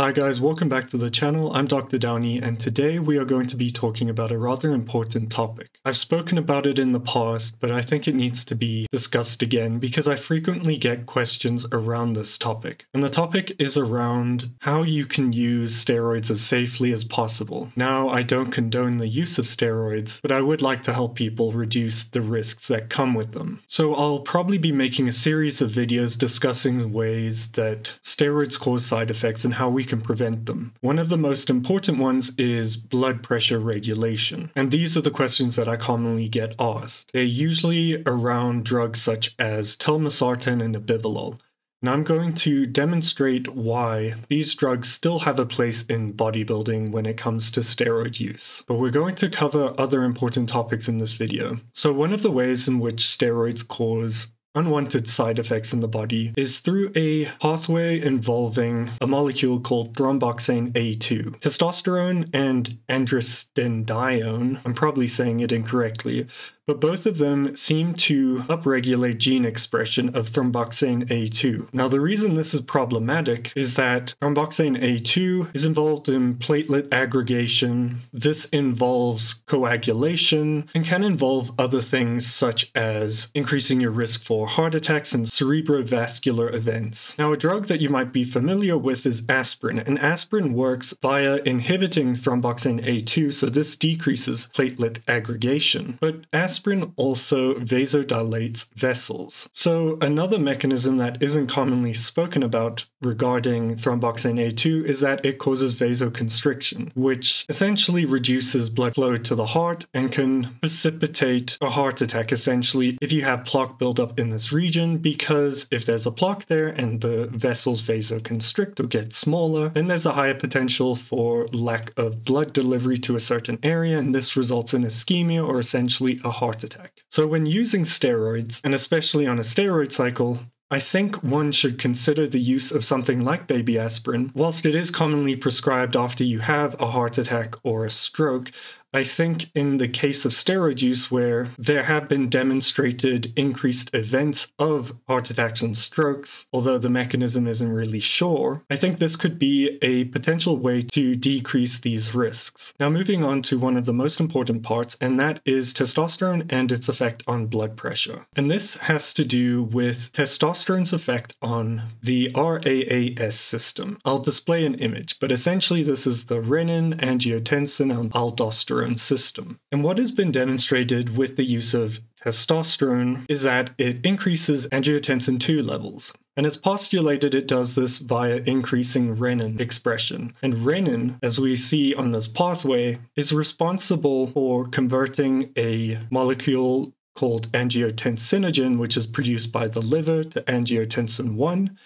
Hi guys, welcome back to the channel. I'm Dr. Downey and today we are going to be talking about a rather important topic. I've spoken about it in the past, but I think it needs to be discussed again because I frequently get questions around this topic. And the topic is around how you can use steroids as safely as possible. Now, I don't condone the use of steroids, but I would like to help people reduce the risks that come with them. So I'll probably be making a series of videos discussing ways that steroids cause side effects and how we can prevent them. One of the most important ones is blood pressure regulation. And these are the questions that I commonly get asked. They're usually around drugs such as telmisartan and nebivolol. And I'm going to demonstrate why these drugs still have a place in bodybuilding when it comes to steroid use. But we're going to cover other important topics in this video. So one of the ways in which steroids cause unwanted side effects in the body is through a pathway involving a molecule called thromboxane A2. Testosterone and androstenedione, I'm probably saying it incorrectly, but both of them seem to upregulate gene expression of thromboxane A2. Now, the reason this is problematic is that thromboxane A2 is involved in platelet aggregation. This involves coagulation and can involve other things such as increasing your risk for heart attacks and cerebrovascular events. Now, a drug that you might be familiar with is aspirin, and aspirin works via inhibiting thromboxane A2, so this decreases platelet aggregation. But aspirin aspirin also vasodilates vessels. So, another mechanism that isn't commonly spoken about regarding thromboxane A2 is that it causes vasoconstriction, which essentially reduces blood flow to the heart and can precipitate a heart attack, essentially, if you have plaque buildup in this region. Because if there's a plaque there and the vessels vasoconstrict or get smaller, then there's a higher potential for lack of blood delivery to a certain area, and this results in ischemia or essentially a heart attack. So, when using steroids, and especially on a steroid cycle, I think one should consider the use of something like baby aspirin. Whilst it is commonly prescribed after you have a heart attack or a stroke, I think in the case of steroid use, where there have been demonstrated increased events of heart attacks and strokes, although the mechanism isn't really sure, I think this could be a potential way to decrease these risks. Now, moving on to one of the most important parts, and that is testosterone and its effect on blood pressure. And this has to do with testosterone's effect on the RAAS system. I'll display an image, but essentially, this is the renin, angiotensin, and aldosterone testosterone system. And what has been demonstrated with the use of testosterone is that it increases angiotensin 2 levels. And it's postulated it does this via increasing renin expression. And renin, as we see on this pathway, is responsible for converting a molecule called angiotensinogen, which is produced by the liver, to angiotensin 1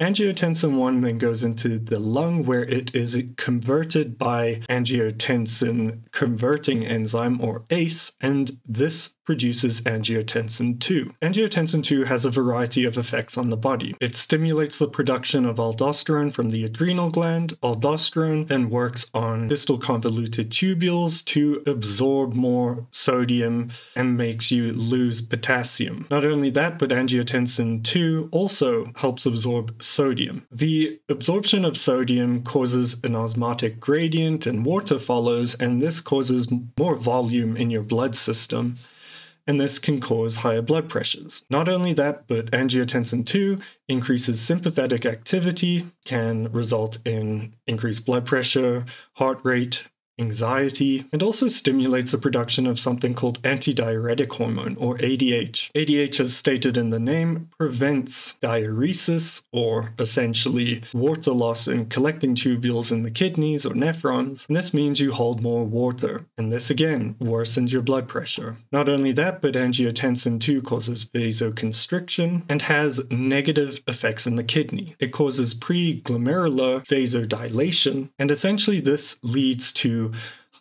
Angiotensin 1 then goes into the lung where it is converted by angiotensin converting enzyme or ACE, and this produces angiotensin 2. Angiotensin 2 has a variety of effects on the body. It stimulates the production of aldosterone from the adrenal gland. Aldosterone then works on distal convoluted tubules to absorb more sodium and makes you lose potassium. Not only that, but angiotensin 2 also helps absorb sodium. The absorption of sodium causes an osmotic gradient and water follows, and this causes more volume in your blood system and this can cause higher blood pressures. Not only that, but angiotensin 2 increases sympathetic activity, can result in increased blood pressure, heart rate, anxiety, and also stimulates the production of something called antidiuretic hormone, or ADH. ADH, as stated in the name, prevents diuresis, or essentially water loss in collecting tubules in the kidneys or nephrons, and this means you hold more water, and this again worsens your blood pressure. Not only that, but angiotensin 2 causes vasoconstriction and has negative effects in the kidney. It causes preglomerular vasodilation, and essentially this leads to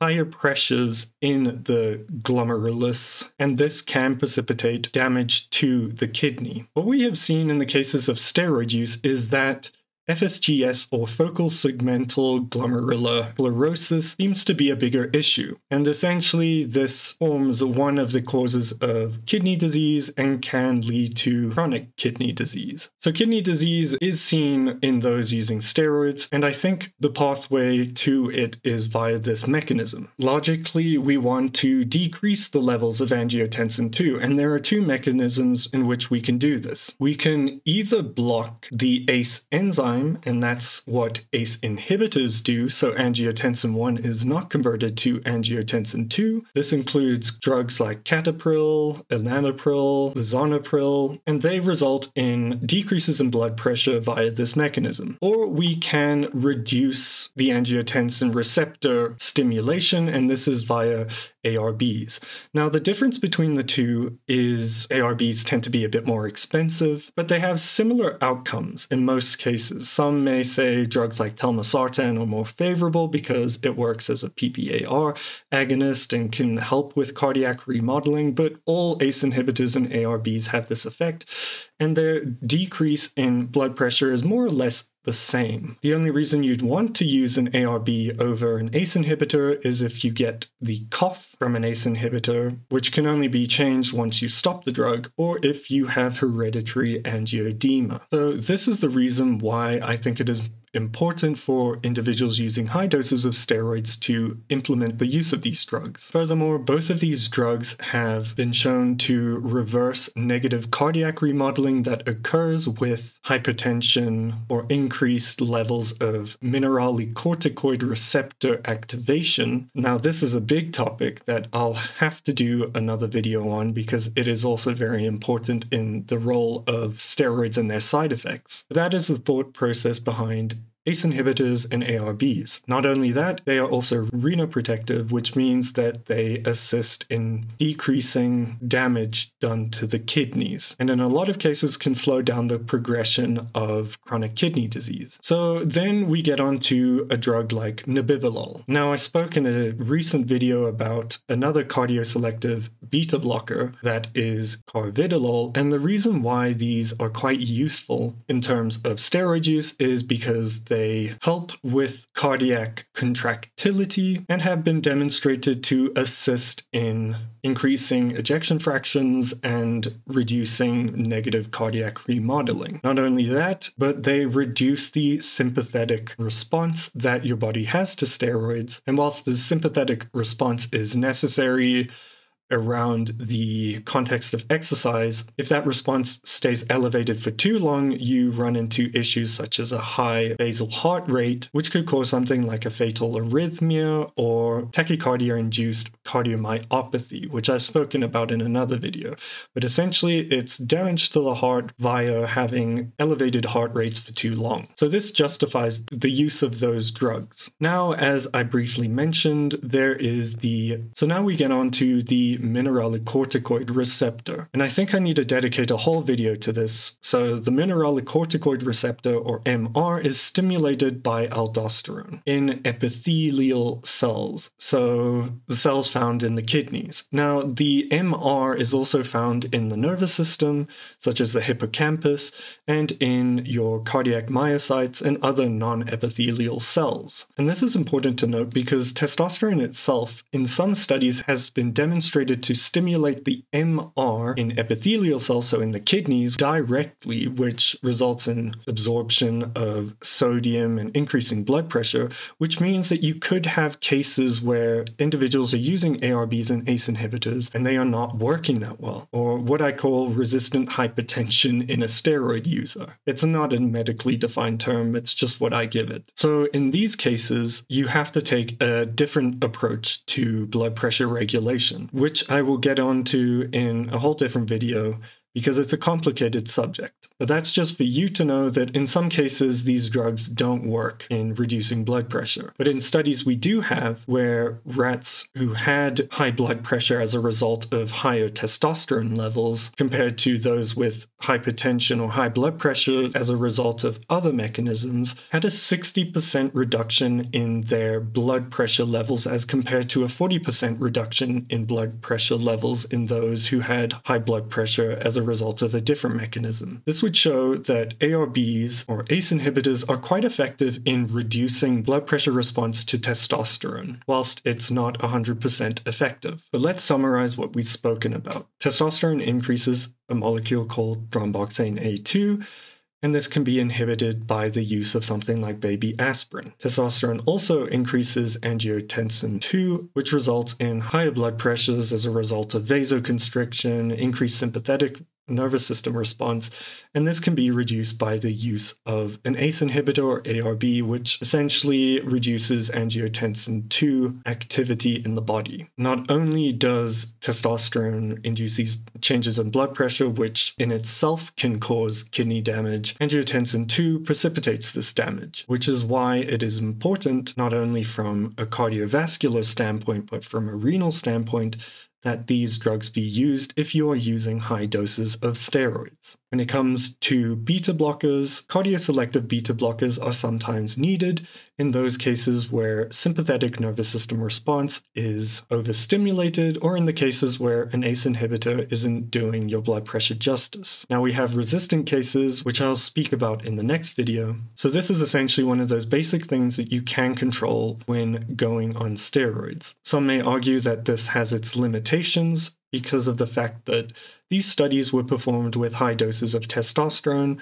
higher pressures in the glomerulus, and this can precipitate damage to the kidney. What we have seen in the cases of steroid use is that FSGS or focal segmental glomerular sclerosis seems to be a bigger issue. And essentially, this forms one of the causes of kidney disease and can lead to chronic kidney disease. So, kidney disease is seen in those using steroids, and I think the pathway to it is via this mechanism. Logically, we want to decrease the levels of angiotensin 2, and there are two mechanisms in which we can do this. We can either block the ACE enzyme, and that's what ACE inhibitors do, so angiotensin 1 is not converted to angiotensin 2. This includes drugs like captopril, enalapril, lisinopril, and they result in decreases in blood pressure via this mechanism. Or we can reduce the angiotensin receptor stimulation, and this is via ARBs. Now, the difference between the two is ARBs tend to be a bit more expensive, but they have similar outcomes in most cases. Some may say drugs like telmisartan are more favorable because it works as a PPAR agonist and can help with cardiac remodeling, but all ACE inhibitors and ARBs have this effect, and their decrease in blood pressure is more or less the same. The only reason you'd want to use an ARB over an ACE inhibitor is if you get the cough from an ACE inhibitor, which can only be changed once you stop the drug, or if you have hereditary angioedema. So, this is the reason why I think it is important for individuals using high doses of steroids to implement the use of these drugs. Furthermore, both of these drugs have been shown to reverse negative cardiac remodeling that occurs with hypertension or increased levels of mineralocorticoid receptor activation. Now, this is a big topic that I'll have to do another video on because it is also very important in the role of steroids and their side effects. That is the thought process behind ACE inhibitors and ARBs. Not only that, they are also renoprotective, which means that they assist in decreasing damage done to the kidneys, and in a lot of cases can slow down the progression of chronic kidney disease. So then we get on to a drug like nebivolol. Now, I spoke in a recent video about another cardioselective beta blocker that is carvedilol, and the reason why these are quite useful in terms of steroid use is because they they help with cardiac contractility and have been demonstrated to assist in increasing ejection fractions and reducing negative cardiac remodeling. Not only that, but they reduce the sympathetic response that your body has to steroids. And whilst the sympathetic response is necessary, around the context of exercise, if that response stays elevated for too long, you run into issues such as a high basal heart rate, which could cause something like a fatal arrhythmia or tachycardia induced cardiomyopathy, which I've spoken about in another video. But essentially, it's damage to the heart via having elevated heart rates for too long. So this justifies the use of those drugs. Now, as I briefly mentioned, there is the. So now we get on to the mineralocorticoid receptor. And I think I need to dedicate a whole video to this. So the mineralocorticoid receptor, or MR, is stimulated by aldosterone in epithelial cells. So the cells found in the kidneys. Now, the MR is also found in the nervous system, such as the hippocampus, and in your cardiac myocytes and other non epithelial cells. And this is important to note because testosterone itself, in some studies, has been demonstrated to stimulate the MR in epithelial cells, so in the kidneys, directly, which results in absorption of sodium and increasing blood pressure, which means that you could have cases where individuals are using ARBs and ACE inhibitors and they are not working that well, or what I call resistant hypertension in a steroid user. It's not a medically defined term, it's just what I give it. So in these cases, you have to take a different approach to blood pressure regulation, which which I will get onto in a whole different video because it's a complicated subject. But that's just for you to know that in some cases, these drugs don't work in reducing blood pressure. But in studies we do have where rats who had high blood pressure as a result of higher testosterone levels compared to those with hypertension or high blood pressure as a result of other mechanisms had a 60% reduction in their blood pressure levels as compared to a 40% reduction in blood pressure levels in those who had high blood pressure as a result of a different mechanism. This would show that ARBs or ACE inhibitors are quite effective in reducing blood pressure response to testosterone, whilst it's not 100% effective. But let's summarize what we've spoken about. Testosterone increases a molecule called thromboxane A2, and this can be inhibited by the use of something like baby aspirin. Testosterone also increases angiotensin 2, which results in higher blood pressures as a result of vasoconstriction, increased sympathetic nervous system response, and this can be reduced by the use of an ACE inhibitor or ARB, which essentially reduces angiotensin 2 activity in the body. Not only does testosterone induce these changes in blood pressure, which in itself can cause kidney damage, angiotensin 2 precipitates this damage, which is why it is important, not only from a cardiovascular standpoint, but from a renal standpoint, that these drugs be used if you are using high doses of steroids. When it comes to beta blockers, cardioselective beta blockers are sometimes needed in those cases where sympathetic nervous system response is overstimulated or in the cases where an ACE inhibitor isn't doing your blood pressure justice. Now we have resistant cases, which I'll speak about in the next video. So this is essentially one of those basic things that you can control when going on steroids. Some may argue that this has its limitations, because of the fact that these studies were performed with high doses of testosterone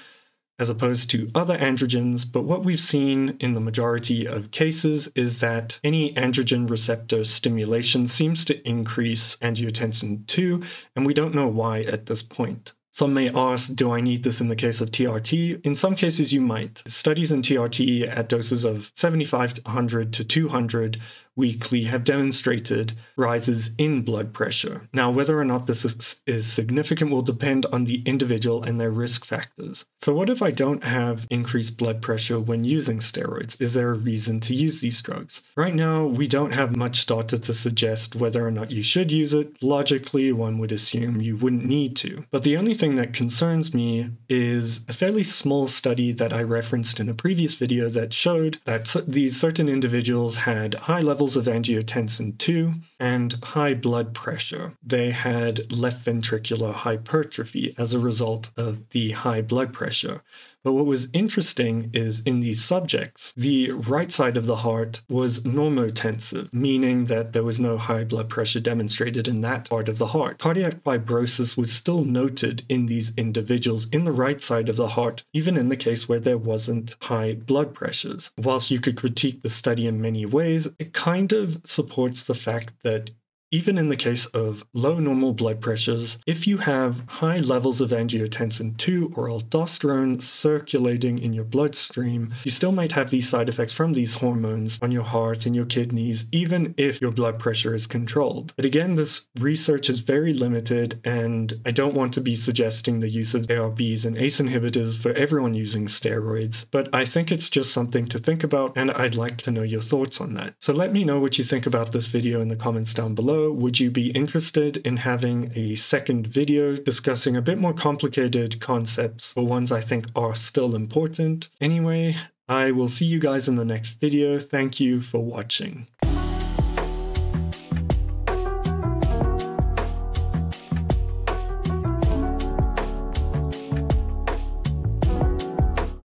as opposed to other androgens, but what we've seen in the majority of cases is that any androgen receptor stimulation seems to increase angiotensin 2, and we don't know why at this point. Some may ask, do I need this in the case of TRT? In some cases, you might. Studies in TRT at doses of 75 to 100 to 200 weekly have demonstrated rises in blood pressure. Now, whether or not this is, significant will depend on the individual and their risk factors. So, what if I don't have increased blood pressure when using steroids? Is there a reason to use these drugs? Right now, we don't have much data to suggest whether or not you should use it. Logically, one would assume you wouldn't need to. But the only thing that concerns me is a fairly small study that I referenced in a previous video that showed that these certain individuals had high levels levels of angiotensin 2 and high blood pressure. They had left ventricular hypertrophy as a result of the high blood pressure. But what was interesting is in these subjects, the right side of the heart was normotensive, meaning that there was no high blood pressure demonstrated in that part of the heart. Cardiac fibrosis was still noted in these individuals in the right side of the heart, even in the case where there wasn't high blood pressures. Whilst you could critique the study in many ways, it kind of supports the fact that even in the case of low normal blood pressures, if you have high levels of angiotensin 2 or aldosterone circulating in your bloodstream, you still might have these side effects from these hormones on your heart and your kidneys, even if your blood pressure is controlled. But again, this research is very limited, and I don't want to be suggesting the use of ARBs and ACE inhibitors for everyone using steroids, but I think it's just something to think about, and I'd like to know your thoughts on that. So let me know what you think about this video in the comments down below would you be interested in having a second video discussing a bit more complicated concepts, or ones I think are still important? Anyway, I will see you guys in the next video. Thank you for watching.